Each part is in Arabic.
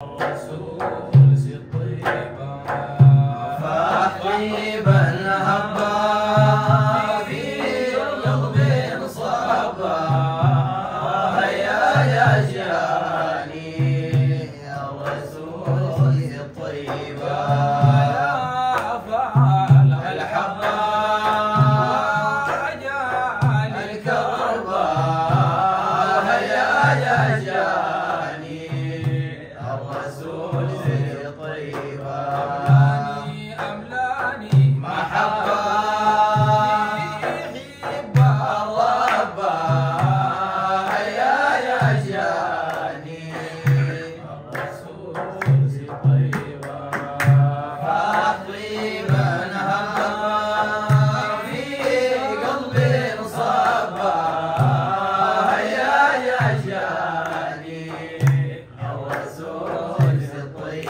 Absolutely.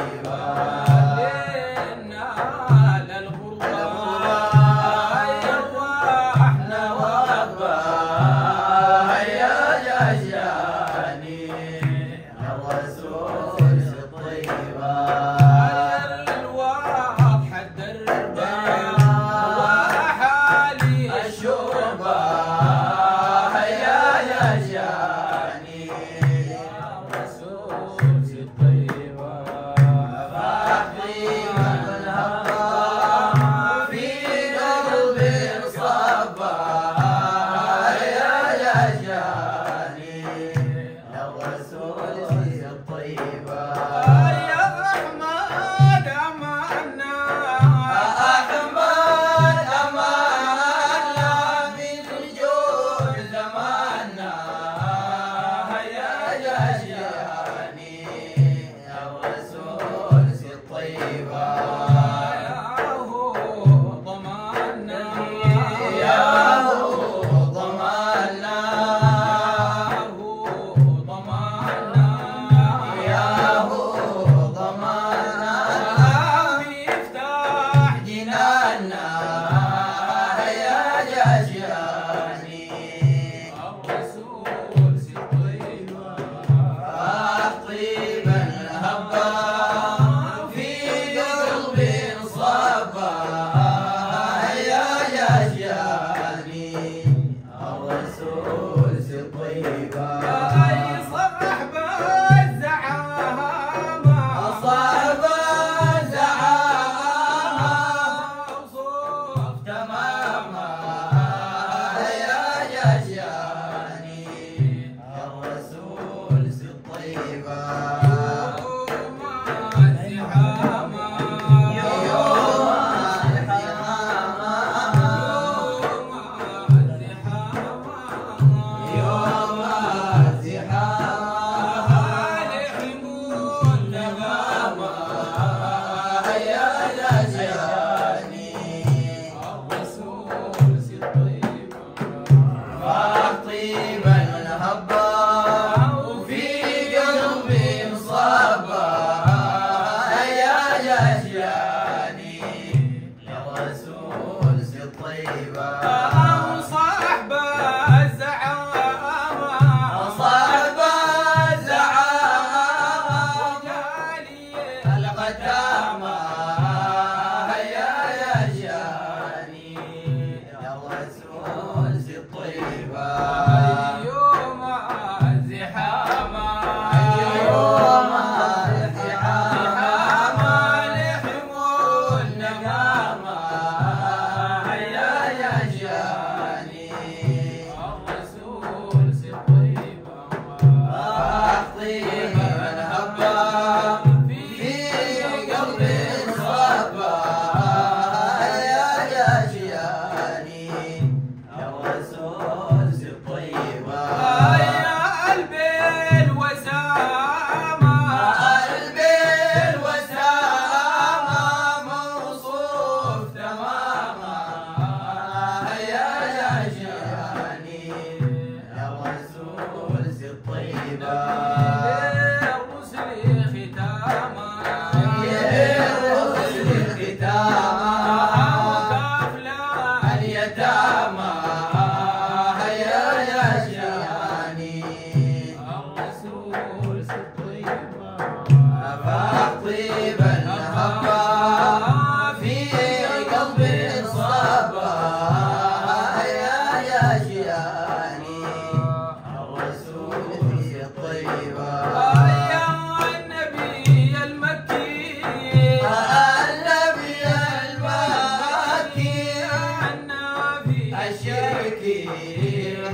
viva. جنانا يا يا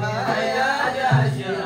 ما يا جاشع